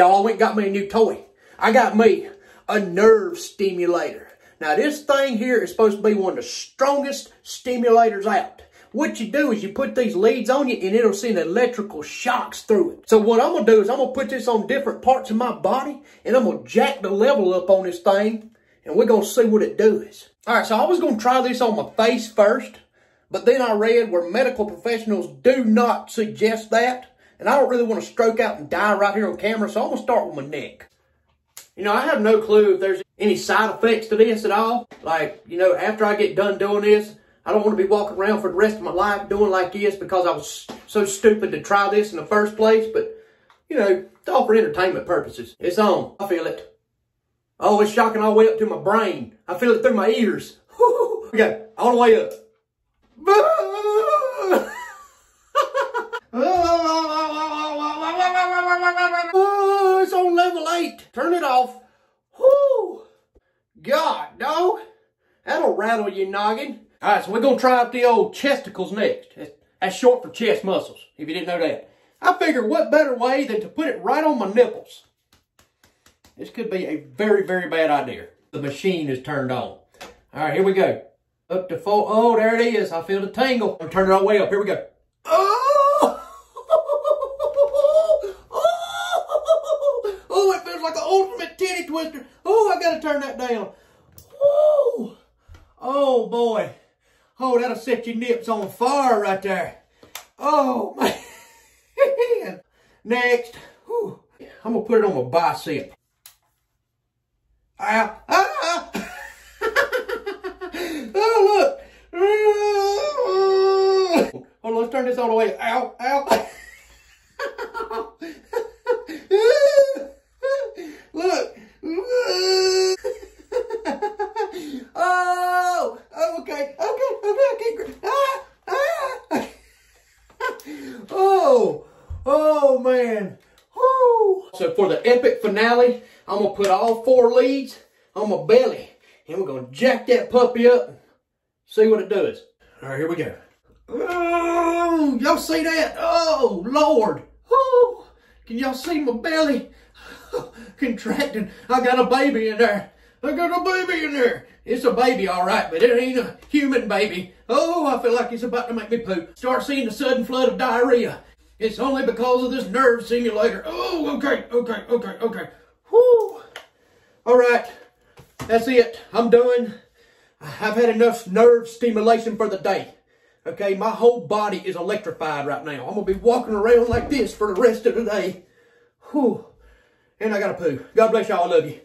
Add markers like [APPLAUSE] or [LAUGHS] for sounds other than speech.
Y'all, went got me a new toy. I got me a nerve stimulator. Now, this thing here is supposed to be one of the strongest stimulators out. What you do is you put these leads on you and it'll send electrical shocks through it. So what I'm going to do is I'm going to put this on different parts of my body and I'm going to jack the level up on this thing and we're going to see what it does. All right, so I was going to try this on my face first, but then I read where medical professionals do not suggest that. And I don't really want to stroke out and die right here on camera, so I'm going to start with my neck. You know, I have no clue if there's any side effects to this at all. Like, you know, after I get done doing this, I don't want to be walking around for the rest of my life doing like this because I was so stupid to try this in the first place. But, you know, it's all for entertainment purposes. It's on. I feel it. Oh, it's shocking all the way up to my brain. I feel it through my ears. [LAUGHS] okay, all the way up. [LAUGHS] Ah! God, dog. That'll rattle your noggin. All right, so we're going to try out the old chesticles next. That's short for chest muscles, if you didn't know that. I figured what better way than to put it right on my nipples. This could be a very, very bad idea. The machine is turned on. All right, here we go. Up to four. Oh, there it is. I feel the tingle. I'm turning it all the way up. Here we go. Oh! Oh, it feels like an ultimate titty twister. Oh, I got to turn that down. Oh, oh boy. Oh, that'll set your nips on fire right there. Oh, [LAUGHS] man. Next. Whew. I'm to put it on my bicep. Ow. Ah. [LAUGHS] oh, look. [LAUGHS] Hold on, let's turn this all the way. Ow, ow. look. oh, okay, okay, okay, okay. Ah, ah. Oh, oh, man. Woo. So for the epic finale, I'm going to put all four leads on my belly. And we're going to jack that puppy up and see what it does. All right, here we go. Oh, y'all see that? Oh, Lord. Can y'all see my belly? [LAUGHS] Contracting. I got a baby in there. I got a baby in there. It's a baby, all right, but it ain't a human baby. Oh, I feel like it's about to make me poop. Start seeing a sudden flood of diarrhea. It's only because of this nerve simulator. Oh, okay, okay, okay, okay. Whoo. All right, that's it. I'm done. I've had enough nerve stimulation for the day. Okay, my whole body is electrified right now. I'm going to be walking around like this for the rest of the day. Whew. And I got to poo. God bless y'all. I love you.